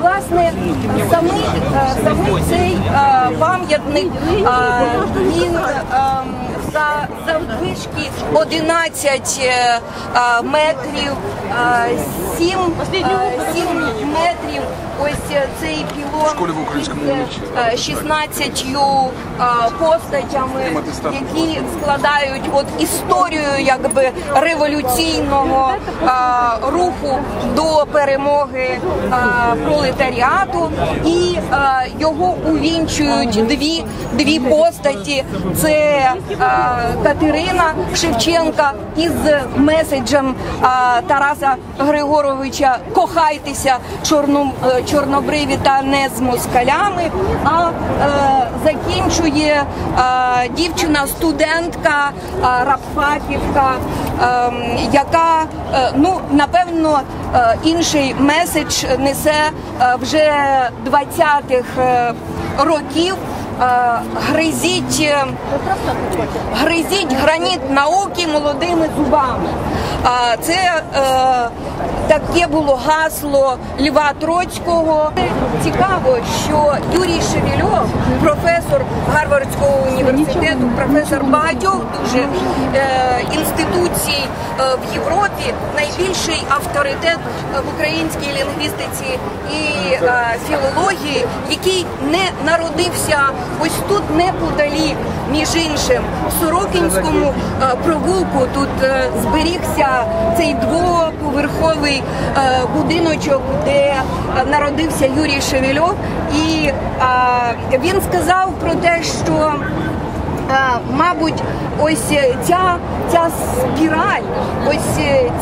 Власне, самий, самий цей пам'ятник він за заввишки 11 е, метрів, е, 7, е, 7 метрів. Ось е, цей пілон е, 16 е, постатями, які складають от історію якби революційного руху до перемоги пролетаріату, і е, його увінчують дві, дві постаті. Це е, Катерина Шевченка із меседжем е, Тараса Григоровича Кохайтеся чорно, е, чорнобриві та не з москалями. А закінчує дівчина, студентка Рабфаківка, е, яка ну напевно інший меседж несе е, вже 20-х е, років. Е, Гризіть, е, гризіть граніт науки молодими зубами. Це е, таке було гасло Льва Троцького. Цікаво, що Юрій Шевельов, професор Гарвардського університету, професор багатьох дуже е, інституцій е, в Європі, найбільший авторитет е, в українській лінгвістиці і філології, який не народився ось тут неподалік, між іншим, в Сорокінському е, провулку тут зберігся цей двоповерховий е, будиночок, де народився Юрій Шевельов, і е, він сказав про те, що Е, Мабуть, ось ця, ця спіраль, ось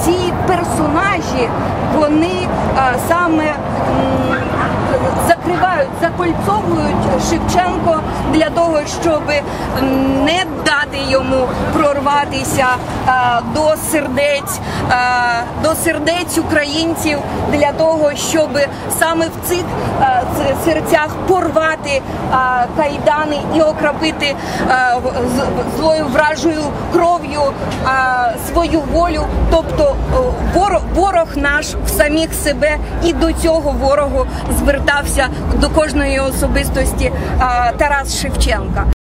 ці персонажі, вони саме закривають, закольцовують Шевченко для того, щоб не дати йому прорватися до сердець, е, до сердець українців, для того, щоб саме в цих е, серцях порвати е, кайдани і окропити злою вражою кров'ю свою волю. Тобто ворог, наш в самих себе і до цього ворогу звертався до кожної особистості Тарас Шевченка.